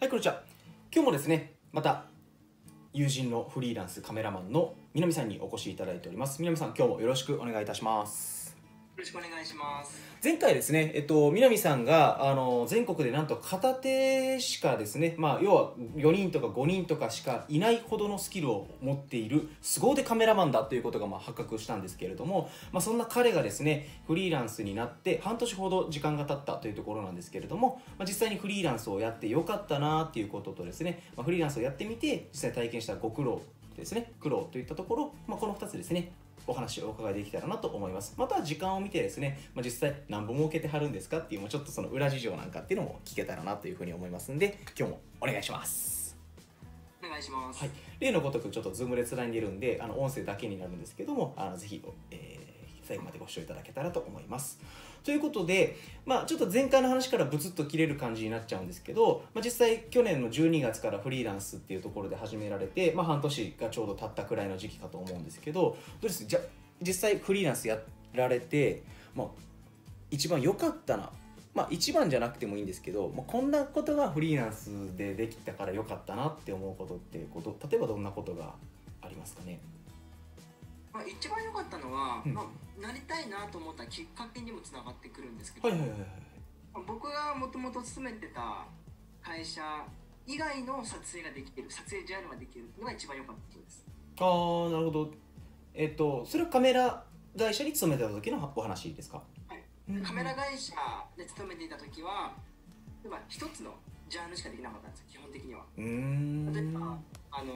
はい、こんにちは。今日もですね、また友人のフリーランスカメラマンの南さんにお越しいただいております。南さん、今日もよろしくお願いいたします。ろしくお願いします。前回ですね、えっと、南さんがあの全国でなんと片手しかですね、まあ、要は4人とか5人とかしかいないほどのスキルを持っている凄腕カメラマンだということがまあ発覚したんですけれども、まあ、そんな彼がですねフリーランスになって半年ほど時間が経ったというところなんですけれども、まあ、実際にフリーランスをやってよかったなっていうこととですね、まあ、フリーランスをやってみて実際体験したご苦労ですね苦労といったところ、まあ、この2つですねお話をお伺いできたらなと思います。または時間を見てですね、まあ、実際何本儲けてはるんですかっていうもうちょっとその裏事情なんかっていうのも聞けたらなというふうに思いますんで今日もお願いします。お願いします。はい、例のごとくちょっとズームでつないでるんであの音声だけになるんですけどもあのぜひ、えー最後までご視聴いただけたらと思いますということで、まあ、ちょっと前回の話からブツッと切れる感じになっちゃうんですけど、まあ、実際去年の12月からフリーランスっていうところで始められて、まあ、半年がちょうど経ったくらいの時期かと思うんですけどどうです？じゃ実際フリーランスやられて、まあ、一番良かったなまあ一番じゃなくてもいいんですけど、まあ、こんなことがフリーランスでできたから良かったなって思うことってこと例えばどんなことがありますかね？まあ一番良かったのは、うん。まあなりたいなと思ったきっかけにもつながってくるんですけど、はいはいはい僕がもともと勤めてた会社以外の撮影ができてる撮影ジャンルができるのが一番良かったことです。ああなるほど。えっとそれはカメラ会社に勤めてた時のお話ですか？はい。うんカメラ会社で勤めていた時は例えば一つのジャンルしかできなかったんですよ基本的には。うーん。例えばはあの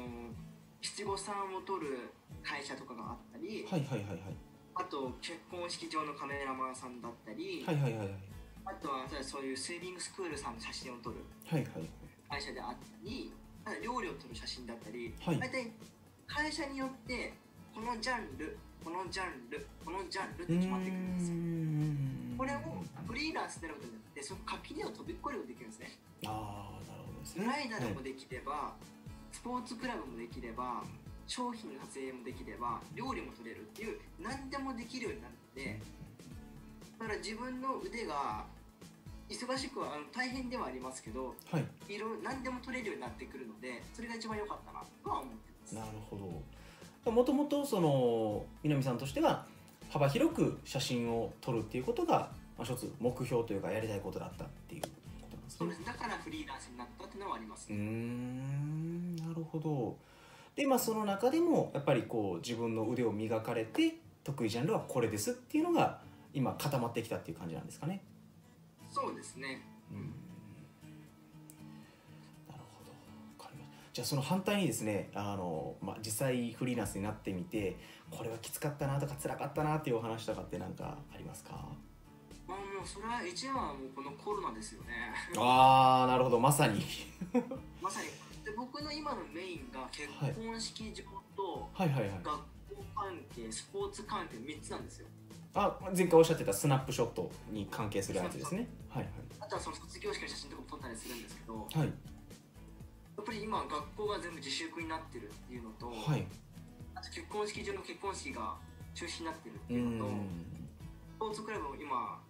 七五三を撮る会社とかがあったり、いはいはいはい。あと結婚式場のカメラマンさんだったり、はいはいはいはい。あとはそういうスイミングスクールさんの写真を撮るはいはい会社であったりあと料理を撮る写真だったり、はい。大体会社によってこのジャンルこのジャンルこのジャンルって決まってくるんですよ。ん。これをフリーランスでやることによってその垣根を飛び越えることができるんですね。ああなるほどですね。ブライダルもできれば、スポーツクラブもできれば商品の撮影もできれば料理も撮れるっていう何でもできるようになるのでだから自分の腕が忙しくはあの大変ではありますけどはい。いろ何でも撮れるようになってくるのでそれが一番良かったなとは思ってます。なるほど。もともとその南さんとしては幅広く写真を撮るっていうことが、まあ、一つ目標というかやりたいことだったっていうそうですだからフリーランスになったっていうのはありますうーんなるほど。でまあその中でもやっぱりこう自分の腕を磨かれて得意ジャンルはこれですっていうのが今固まってきたっていう感じなんですかね。そうですね。うん。なるほど。わかりました。じゃあその反対にですねあの、まあ、実際フリーランスになってみてこれはきつかったなとか辛かったなっていうお話とかって何かありますか？まあもうそれは一番はもうこのコロナですよね。ああなるほど。まさに。まさに。で僕の今のメインが結婚式場とはいはいはい。学校関係スポーツ関係3つなんですよ。あ前回おっしゃってたスナップショットに関係するやつですね。はいあとはその卒業式の写真とかも撮ったりするんですけどはい。はいやっぱり今学校が全部自粛になってるっていうのと、はい。あと結婚式場の結婚式が中止になってるってういうのとん。スポーツクラブも今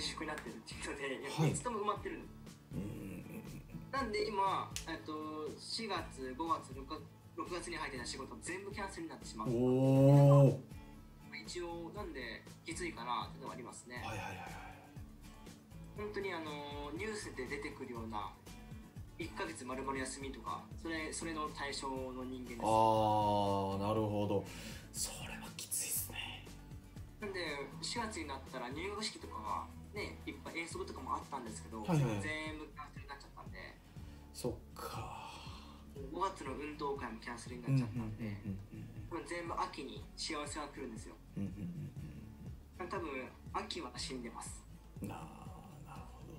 自粛になってるっていうので、はい。3つとも埋まってるうんなんで今えっと4月5月6月6月に入ってた仕事全部キャンセルになってしまうおお一応なんできついかなっていうのはありますね、はいはいはいはい。本当にあのニュースで出てくるような1ヶ月丸々休みとかそれそれの対象の人間です。ああなるほど。それはきついですね。なんで4月になったら入学式とかがねいっぱい遠足とかもあったんですけど、はいはい。全部キャンセルになっちゃったんで。そっか。5月の運動会もキャンセルになうんうんっちゃったん。で、全部秋に幸せが来るんですよ。うんうんうん多分秋は死んでます、うんななるほど。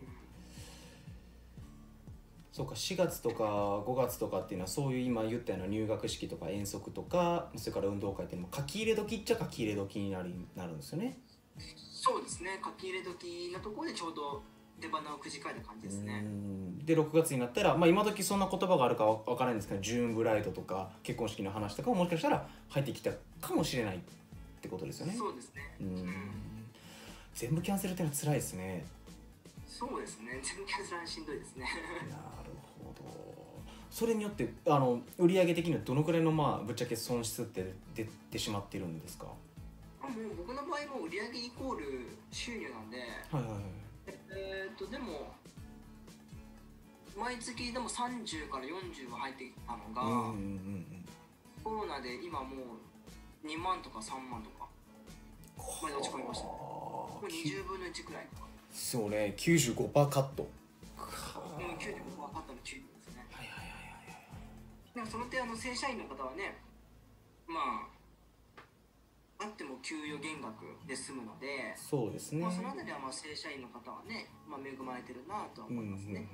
そうか4月とか5月とかっていうのはそういう今言ったような入学式とか遠足とかそれから運動会っていうのも書き入れ時っちゃ書き入れ時になるなるんですよねそうですね。書き入れ時のところでちょうど出花をくじかえた感じですうねん。で6月になったら、まあ、今時そんな言葉があるかわわからないんですけどジューンブライドとか結婚式の話とかももしかしたら入ってきたかもしれないってことですよね。そうですね。うん。全部キャンセルってのは辛いですね。そうですね。全部キャンセルはしんどいですね。なるほど。それによってあの売上的にはどのくらいのまあぶっちゃけ損失って出てしまっているんですか？あもう僕の場合も売上イコール収入なんではいはいはい。えーっとでも毎月でも30から40は入ってきたのが、うんうんうんコロナで今もう2万とか3万とかうん前に落ち込みました。はもうあ20分の1くらいか。そうね95%カット。う95%カットの注意ですね。いはいはいはい。でもその点あの正社員の方はねまああっても給与減額で済むので、そうですね。まあ、そのあたりはまあ正社員の方はね、まあ、恵まれてるなと思いますね、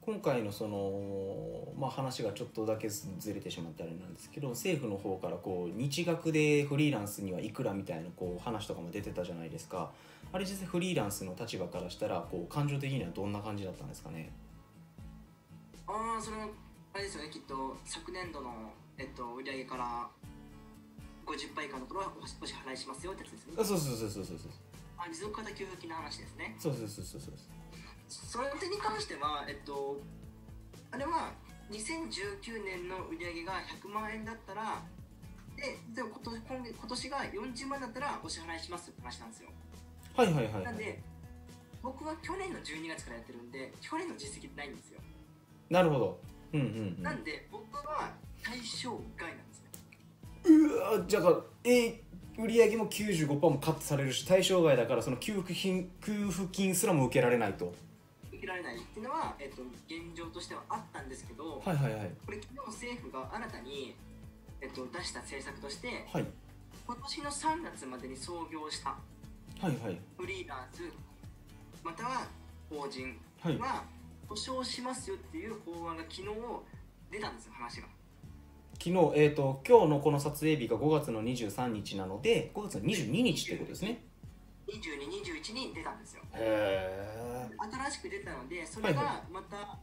今回のその、まあ、話がちょっとだけずれてしまってあれなんですけど政府の方からこう日額でフリーランスにはいくらみたいなこう話とかも出てたじゃないですか。あれ実際フリーランスの立場からしたらこう感情的にはどんな感じだったんですかね？ああそれはあれですよね。きっと昨年度の、えっと、売上から50倍以下のところはお支払いしますよってやつですね。あそうそうそうそうそうそう。あ持続化給付金の話ですね。そうそうそうそうそう。その点に関してはえっとあれは2019年の売上が100万円だったらででも今年今年が40万だったらお支払いしますって話なんですよ。はいはいはい。はいなんで僕は去年の12月からやってるんで去年の実績ないんですよ。なるほど。うんうんうん。なんで僕は対象外なんですねうわじゃあえー売り上げも95%もカットされるし対象外だからその給付金給付金すらも受けられないと。受けられないっていうのは、えっと、現状としてはあったんですけど、はいはいはい。これ昨日政府が新たに、えっと、出した政策としてはい。今年の3月までに創業したはいはい。フリーランスまたは法人はい。は保証しますよっていう法案が昨日出たんですよ話が昨日、えー、と今日のこの撮影日が5月の23日なので5月の22日ってことですね。2221に出たんですよ。へ新しく出たのでそれがまた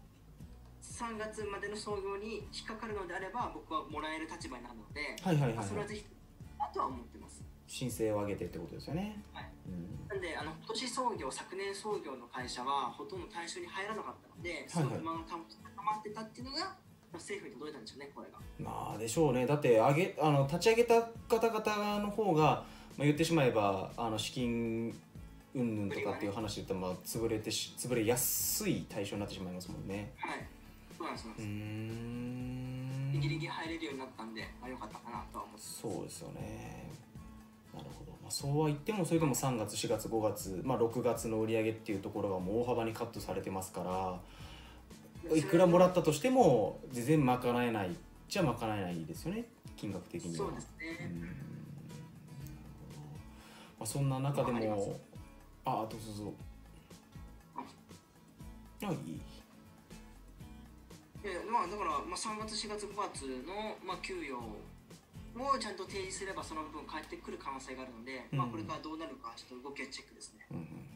3月までの創業に引っかかるのであれば僕はもらえる立場になるので、えはいはいはい、はい、まあそれはぜひあとは思ってます。申請を上げてってことですよね、はい。うん、なんであの今年創業昨年創業の会社はほとんど対象に入らなかったので、はいはい。その不満がた高まってたっていうのがまあ政府に届いたんでしょうねこれが。まあでしょうね。だって上げあの立ち上げた方々の方が、まあ、言ってしまえばあの資金云々とかっていう話で言ったら、まあ、潰れてし潰れやすい対象になってしまいますもんね。はい。そうなんですそうんギリギリ入れるようになったんで、まあ、よかったかなとは思ってます。そうですよね。なるほど、まあ、そうは言ってもそれでも3月4月5月、まあ、6月の売り上げっていうところがもう大幅にカットされてますからいくらもらったとしても全然賄えないじゃ賄えないですよね。金額的には。そうですね、うん。まあ、そんな中でもああどうぞどうぞ。あいい。えまあだから、まあ、3月4月5月の、まあ、給与をちゃんと提示すればその分返ってくる可能性があるので、まあ、うん。これからどうなるかちょっと動きはチェックですね。うん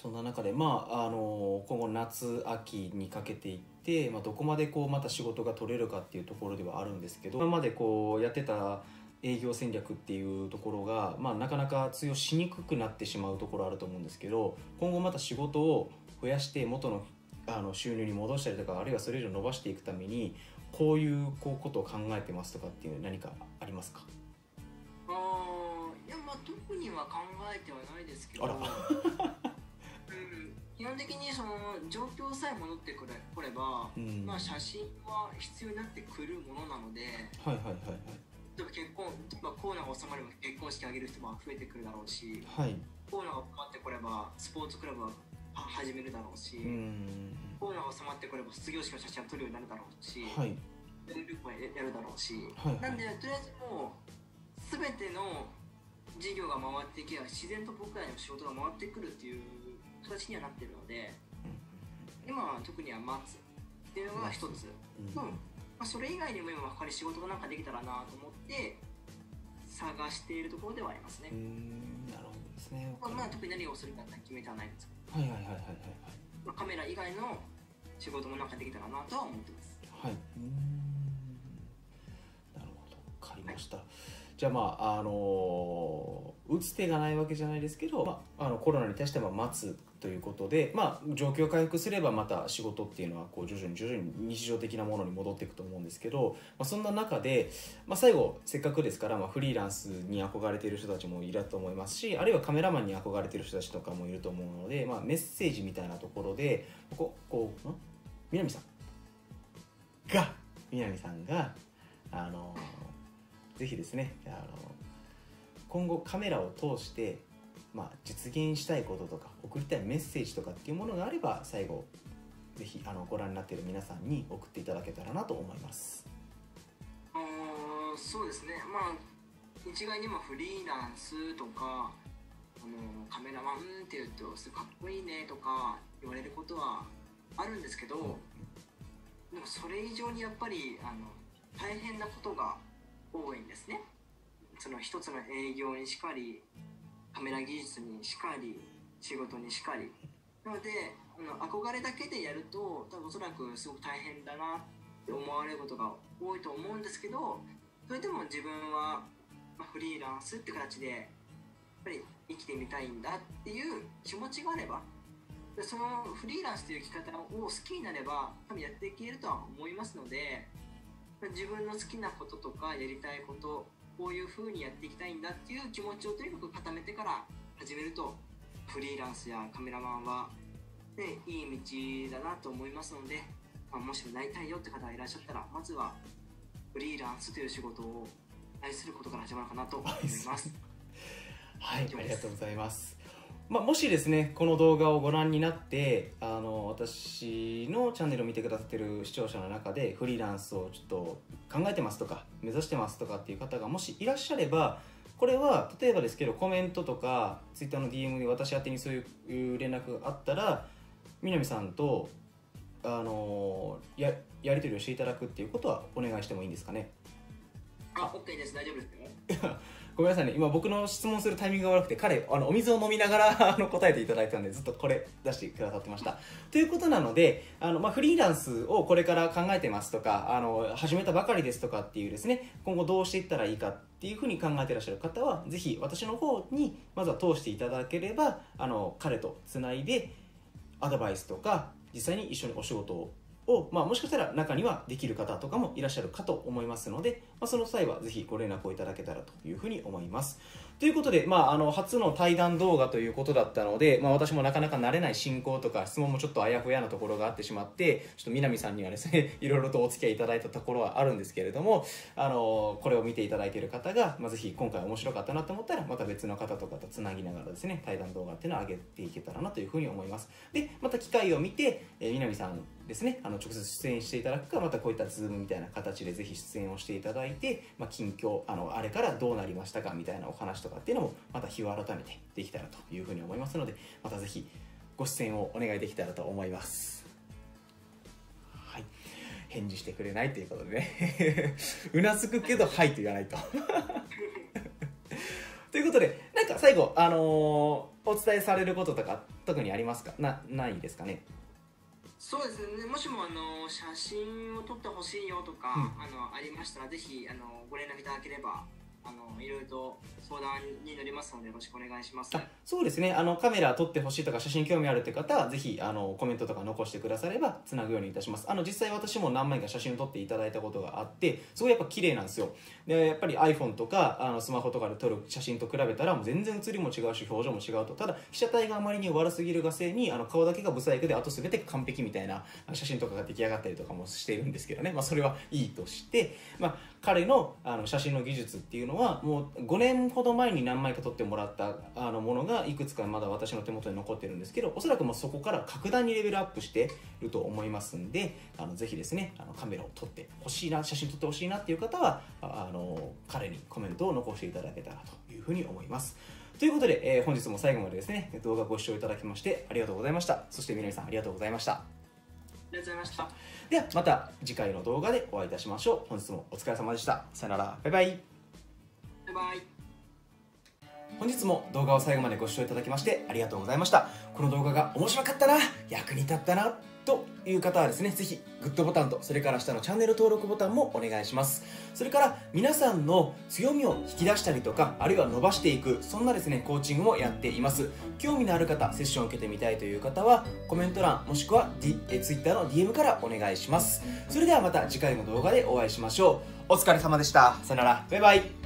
そんな中で、まあ、あの今後夏秋にかけていって、まあ、どこまでこうまた仕事が取れるかっていうところではあるんですけど今までこうやってた営業戦略っていうところが、まあ、なかなか通用しにくくなってしまうところあると思うんですけど今後また仕事を増やして元のあの収入に戻したりとかあるいはそれ以上伸ばしていくためにこういうこうことを考えてますとかっていう何かありますか？あーいやまあ特には考えてはないですけど基本的にその状況さえ戻ってくれこれば、うん。まあ、写真は必要になってくるものなのではいはいはい例えば結婚、まあ、コロナが収まれば結婚式あげる人も増えてくるだろうしはい。はいコロナが収まってこればスポーツクラブはは始めるだろうし、うん。コロナが収まってこれば卒業式の写真を撮るようになるだろうし、はい。ループもやるだろうし、はいはい。なんでとりあえずもう全ての事業が回っていけば自然と僕らにも仕事が回ってくるっていう形にはなってるので今は特には待つっていうのが一つ、まあ、それ以外にも今他に仕事がなんかできたらなと思って探しているところではありますね。う、んなるほどですね。まあ、まあ特に何をするかって決めてはないんですけはいはいはいはいはい。ど、まあ、カメラ以外の仕事もなんかできたらなとは思ってます。はい。なるほど。分かりました、じゃあまああの打つ手がないわけじゃないですけど、まあ、あのコロナに対しては待つということで、まあ、状況回復すればまた仕事っていうのはこう徐々に徐々に日常的なものに戻っていくと思うんですけど、まあ、そんな中で、まあ、最後せっかくですから、まあ、フリーランスに憧れている人たちもいると思いますしあるいはカメラマンに憧れてる人たちとかもいると思うので、まあ、メッセージみたいなところでここう南さん？が南さんがあのぜひですねあの今後カメラを通してまあ、実現したいこととか送りたいメッセージとかっていうものがあれば最後ぜひあのご覧になっている皆さんに送っていただけたらなと思います。あそうですね。まあ一概にもフリーランスとかあのカメラマンっていうとすごいかっこいいねとか言われることはあるんですけど、でもそれ以上にやっぱりあの大変なことが多いんですね。その一つの営業にしかりカメラ技術にしかり仕事にしかり。なのであの憧れだけでやると多分おそらくすごく大変だなって思われることが多いと思うんですけどそれでも自分は、フリーランスって形でやっぱり生きてみたいんだっていう気持ちがあればそのフリーランスという生き方を好きになれば多分やっていけるとは思いますので自分の好きなこととかやりたいことこういう風にやっていきたいんだっていう気持ちをとにかく固めてから始めるとフリーランスやカメラマンは、ね、いい道だなと思いますので、まあ、もしなりたいよって方がいらっしゃったらまずはフリーランスという仕事を愛することから始まるかなと思います。はい、ありがとうございます。まあ、もしですねこの動画をご覧になってあの私のチャンネルを見てくださってる視聴者の中でフリーランスをちょっと考えてますとか目指してますとかっていう方がもしいらっしゃればこれは例えばですけどコメントとか Twitter の DM で私宛にそういう連絡があったら南さんとあのややり取りをしていただくっていうことはお願いしてもいいんですかね？あ OK です。大丈夫ですよ ごめんなさいね。今僕の質問するタイミングが悪くて彼あのお水を飲みながら あの答えていただいたんでずっとこれ出してくださってました。ということなのであの、まあ、フリーランスをこれから考えてますとかあの始めたばかりですとかっていうですね今後どうしていったらいいかっていうふうに考えてらっしゃる方はぜひ私の方にまずは通していただければあの彼とつないでアドバイスとか実際に一緒にお仕事をを、まあ、もしかしたら中にはできる方とかもいらっしゃるかと思いますので、まあ、その際はぜひご連絡をいただけたらというふうに思います。ということで、まあ、あの初の対談動画ということだったので、まあ、私もなかなか慣れない進行とか質問もちょっとあやふやなところがあってしまってちょっと南さんにはですねいろいろとお付き合いいただいたところはあるんですけれどもあのこれを見ていただいている方が、まあ、ぜひ今回面白かったなと思ったらまた別の方とかとつなぎながらですね対談動画っていうのを上げていけたらなというふうに思いますでまた機会を見て、えー、南さんですねあの直接出演していただくかまたこういったズームみたいな形でぜひ出演をしていただいて、まあ、近況あのあれからどうなりましたかみたいなお話とかっていうのもまた日を改めてできたらというふうに思いますのでまたぜひご出演をお願いできたらと思います。はい。返事してくれないということでね。うなずくけど「はい」と言わないと。ということでなんか最後あのー、お伝えされることとか特にありますか？なないですかね？そうですね。もしもあの写真を撮ってほしいよとか、うん、あのありましたらぜひあのご連絡いただければあのいろいろと相談に乗りますのでよろしくお願いします。そうですね。あのカメラ撮ってほしいとか写真興味あるって方はぜひあのコメントとか残してくださればつなぐようにいたします。あの実際私も何枚か写真を撮っていただいたことがあってすごいやっぱ綺麗なんですよ。でやっぱり iPhone とかあのスマホとかで撮る写真と比べたらもう全然写りも違うし表情も違うと。ただ被写体があまりに悪すぎる画性にあの顔だけがブサイクであと全て完璧みたいな写真とかが出来上がったりとかもしているんですけどね、まあ、それはいいとして、まあ、彼のあの写真の技術っていうのはもう5年ほど前に何枚か撮ってもらったあのものがいくつかまだ私の手元に残ってるんですけどおそらくもうそこから格段にレベルアップしてると思いますんであのぜひですねあのカメラを撮ってほしいな写真撮ってほしいなっていう方はあの彼にコメントを残していただけたらというふうに思います。ということで、えー、本日も最後までですね動画ご視聴いただきましてありがとうございました。そして南さんありがとうございました。りがとうございました。ではまた次回の動画でお会いいたしましょう。本日もお疲れ様でした。さよなら。バイバイ。バイバイ。本日も動画を最後までご視聴いただきましてありがとうございました。この動画が面白かったな。役に立ったなという方はですねぜひグッドボタンとそれから下のチャンネル登録ボタンもお願いします。それから皆さんの強みを引き出したりとかあるいは伸ばしていくそんなですねコーチングもやっています。興味のある方セッションを受けてみたいという方はコメント欄もしくは、D、え Twitter の DM からお願いします。それではまた次回の動画でお会いしましょう。お疲れ様でした。さよなら。バイバイ。